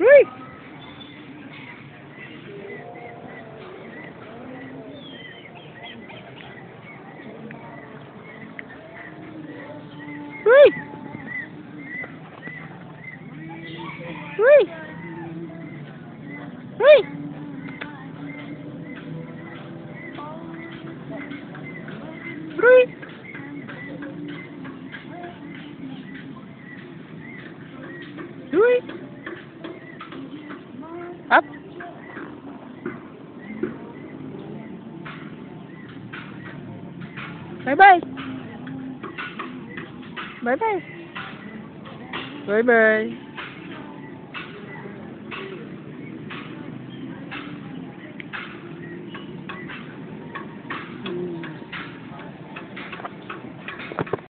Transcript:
Ui. Ui. Ui. Ui. Ui. Ui. Up. Bye bye. Bye bye. Bye bye.